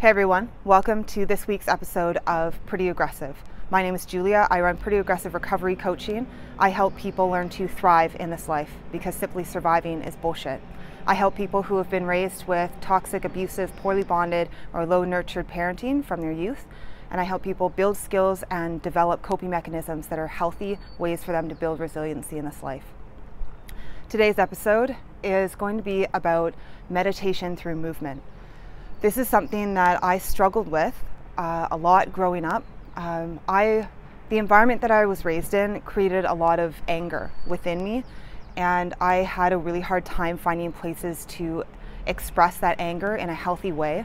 Hey everyone, welcome to this week's episode of Pretty Aggressive. My name is Julia. I run Pretty Aggressive Recovery Coaching. I help people learn to thrive in this life because simply surviving is bullshit. I help people who have been raised with toxic, abusive, poorly bonded, or low nurtured parenting from their youth. And I help people build skills and develop coping mechanisms that are healthy ways for them to build resiliency in this life. Today's episode is going to be about meditation through movement. This is something that I struggled with uh, a lot growing up. Um, I, the environment that I was raised in created a lot of anger within me, and I had a really hard time finding places to express that anger in a healthy way.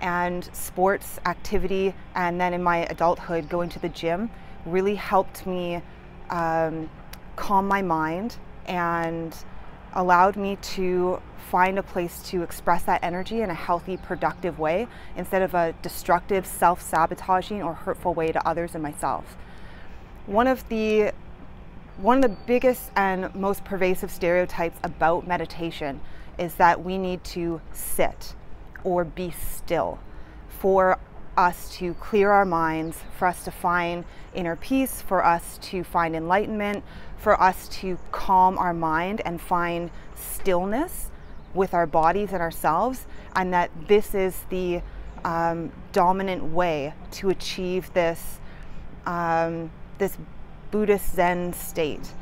And sports, activity, and then in my adulthood, going to the gym really helped me um, calm my mind and allowed me to find a place to express that energy in a healthy, productive way instead of a destructive, self sabotaging, or hurtful way to others and myself. One of the one of the biggest and most pervasive stereotypes about meditation is that we need to sit or be still for us to clear our minds, for us to find inner peace, for us to find enlightenment, for us to calm our mind and find stillness with our bodies and ourselves, and that this is the um, dominant way to achieve this um, this Buddhist Zen state.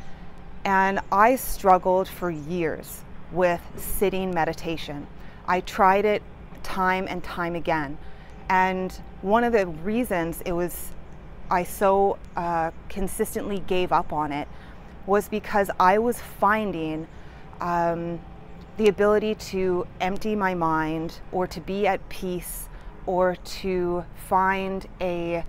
And I struggled for years with sitting meditation. I tried it time and time again. And one of the reasons it was I so uh, consistently gave up on it was because I was finding um, the ability to empty my mind or to be at peace or to find a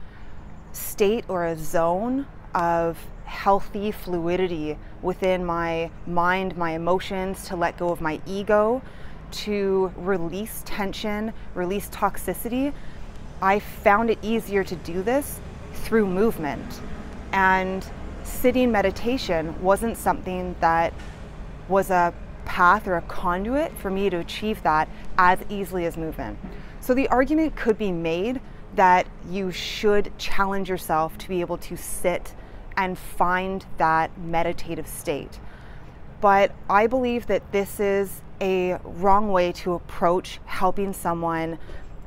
state or a zone of healthy fluidity within my mind, my emotions, to let go of my ego, to release tension, release toxicity. I found it easier to do this through movement. And sitting meditation wasn't something that was a path or a conduit for me to achieve that as easily as movement. So the argument could be made that you should challenge yourself to be able to sit and find that meditative state. But I believe that this is a wrong way to approach helping someone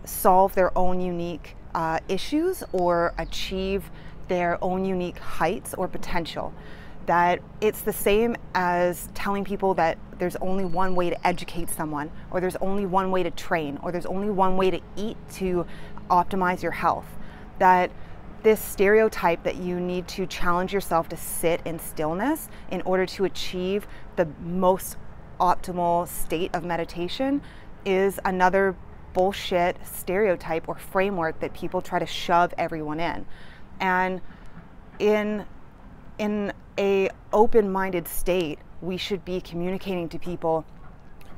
solve their own unique uh, issues or achieve their own unique heights or potential that it's the same as telling people that there's only one way to educate someone, or there's only one way to train, or there's only one way to eat to optimize your health. That this stereotype that you need to challenge yourself to sit in stillness in order to achieve the most optimal state of meditation is another bullshit stereotype or framework that people try to shove everyone in. And in in a open-minded state, we should be communicating to people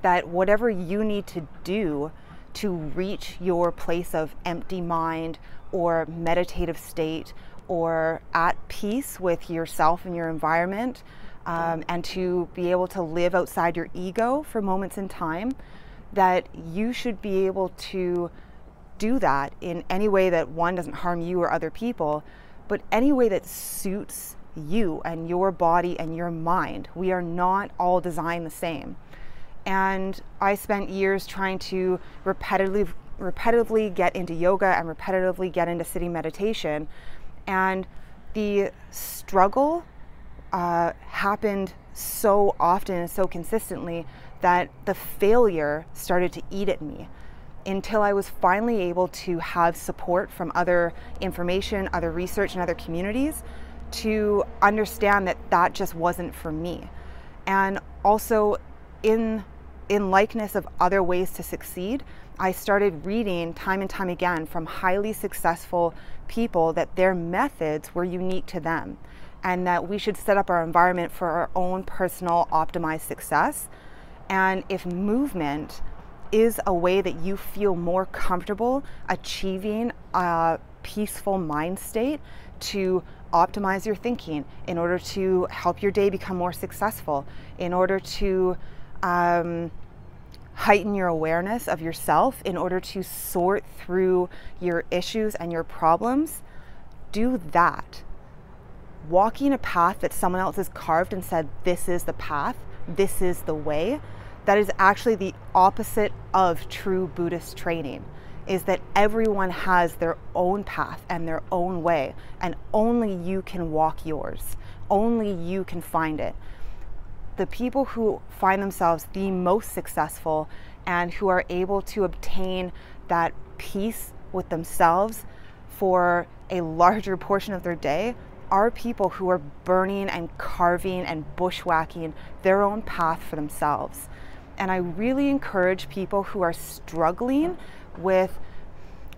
that whatever you need to do to reach your place of empty mind or meditative state or at peace with yourself and your environment um, and to be able to live outside your ego for moments in time, that you should be able to do that in any way that one doesn't harm you or other people, but any way that suits you and your body and your mind. We are not all designed the same. And I spent years trying to repetitively, repetitively get into yoga and repetitively get into sitting meditation. And the struggle uh, happened so often and so consistently that the failure started to eat at me until I was finally able to have support from other information, other research, and other communities to understand that that just wasn't for me. And also in in likeness of other ways to succeed, I started reading time and time again from highly successful people that their methods were unique to them and that we should set up our environment for our own personal optimized success. And if movement is a way that you feel more comfortable achieving a peaceful mind state to optimize your thinking, in order to help your day become more successful, in order to um, heighten your awareness of yourself in order to sort through your issues and your problems, do that. Walking a path that someone else has carved and said, this is the path, this is the way, that is actually the opposite of true Buddhist training is that everyone has their own path and their own way, and only you can walk yours. Only you can find it. The people who find themselves the most successful and who are able to obtain that peace with themselves for a larger portion of their day are people who are burning and carving and bushwhacking their own path for themselves. And I really encourage people who are struggling with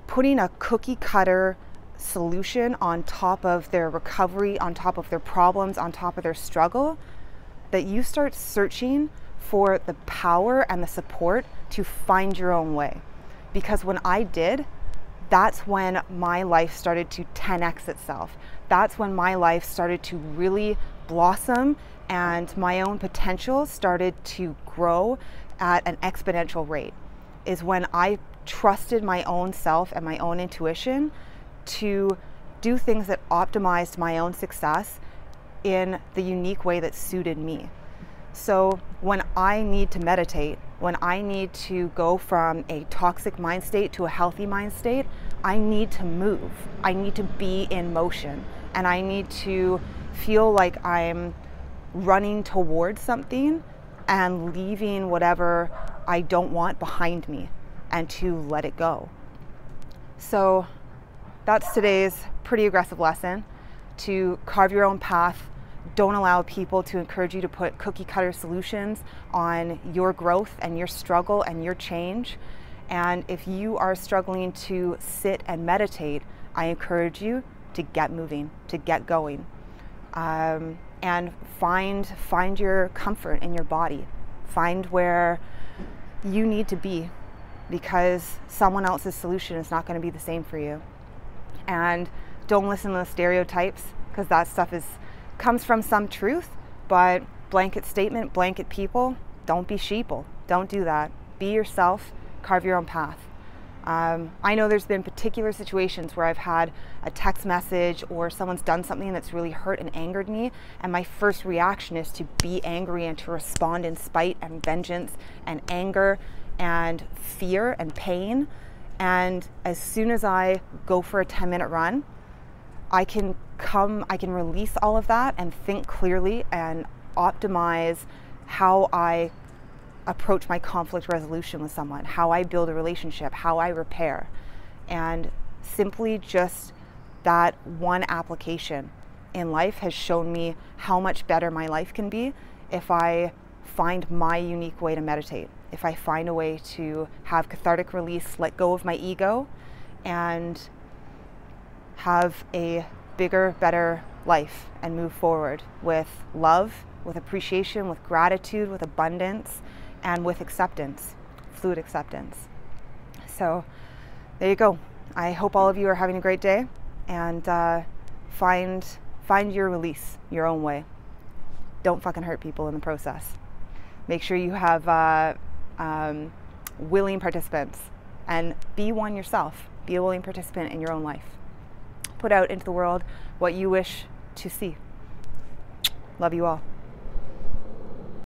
putting a cookie cutter solution on top of their recovery, on top of their problems, on top of their struggle, that you start searching for the power and the support to find your own way. Because when I did, that's when my life started to 10x itself. That's when my life started to really blossom and my own potential started to grow at an exponential rate. Is when I trusted my own self and my own intuition to do things that optimized my own success in the unique way that suited me. So when I need to meditate, when I need to go from a toxic mind state to a healthy mind state, I need to move. I need to be in motion and I need to feel like I'm running towards something and leaving whatever I don't want behind me and to let it go. So that's today's pretty aggressive lesson to carve your own path. Don't allow people to encourage you to put cookie cutter solutions on your growth and your struggle and your change. And if you are struggling to sit and meditate, I encourage you to get moving, to get going. Um, and find find your comfort in your body. Find where you need to be because someone else's solution is not going to be the same for you. And don't listen to the stereotypes because that stuff is comes from some truth, but blanket statement, blanket people, don't be sheeple. Don't do that. Be yourself, carve your own path. Um, I know there's been particular situations where I've had a text message or someone's done something that's really hurt and angered me, and my first reaction is to be angry and to respond in spite and vengeance and anger and fear and pain. And as soon as I go for a 10 minute run, I can come, I can release all of that and think clearly and optimize how I approach my conflict resolution with someone, how I build a relationship, how I repair. And simply just that one application in life has shown me how much better my life can be if I find my unique way to meditate, if I find a way to have cathartic release, let go of my ego, and have a bigger, better life and move forward with love, with appreciation, with gratitude, with abundance, and with acceptance, fluid acceptance. So there you go. I hope all of you are having a great day and uh, find find your release your own way. Don't fucking hurt people in the process. Make sure you have uh, um, willing participants and be one yourself. Be a willing participant in your own life. Put out into the world what you wish to see. Love you all.